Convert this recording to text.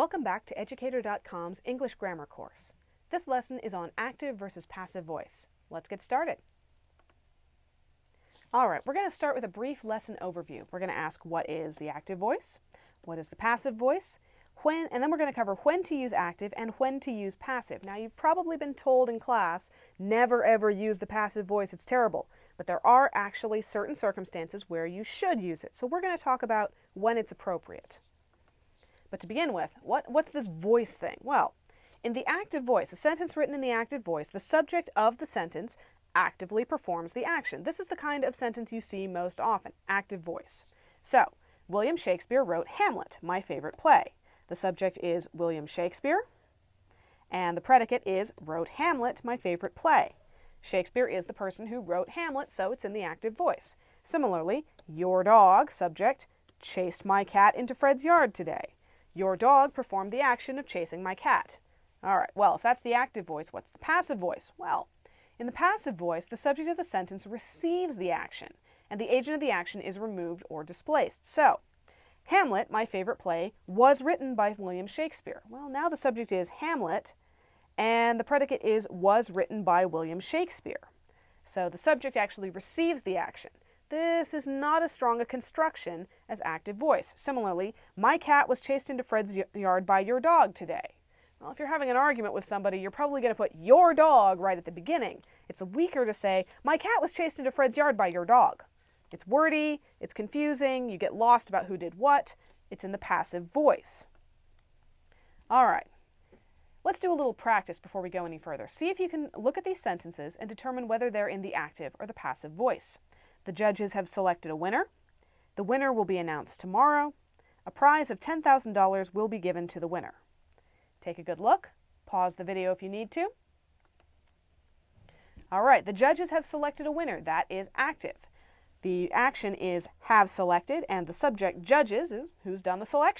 Welcome back to Educator.com's English Grammar course. This lesson is on active versus passive voice. Let's get started. All right, we're going to start with a brief lesson overview. We're going to ask what is the active voice, what is the passive voice, when, and then we're going to cover when to use active and when to use passive. Now, you've probably been told in class, never ever use the passive voice, it's terrible. But there are actually certain circumstances where you should use it. So we're going to talk about when it's appropriate. But to begin with, what, what's this voice thing? Well, in the active voice, a sentence written in the active voice, the subject of the sentence actively performs the action. This is the kind of sentence you see most often, active voice. So, William Shakespeare wrote Hamlet, my favorite play. The subject is William Shakespeare, and the predicate is wrote Hamlet, my favorite play. Shakespeare is the person who wrote Hamlet, so it's in the active voice. Similarly, your dog, subject, chased my cat into Fred's yard today. Your dog performed the action of chasing my cat. All right, well, if that's the active voice, what's the passive voice? Well, in the passive voice, the subject of the sentence receives the action, and the agent of the action is removed or displaced. So, Hamlet, my favorite play, was written by William Shakespeare. Well, now the subject is Hamlet, and the predicate is was written by William Shakespeare. So the subject actually receives the action. This is not as strong a construction as active voice. Similarly, my cat was chased into Fred's yard by your dog today. Well, if you're having an argument with somebody, you're probably going to put your dog right at the beginning. It's weaker to say, my cat was chased into Fred's yard by your dog. It's wordy, it's confusing, you get lost about who did what. It's in the passive voice. All right. Let's do a little practice before we go any further. See if you can look at these sentences and determine whether they're in the active or the passive voice. The judges have selected a winner. The winner will be announced tomorrow. A prize of $10,000 will be given to the winner. Take a good look. Pause the video if you need to. All right, the judges have selected a winner. That is active. The action is have selected, and the subject judges is who's done the selection.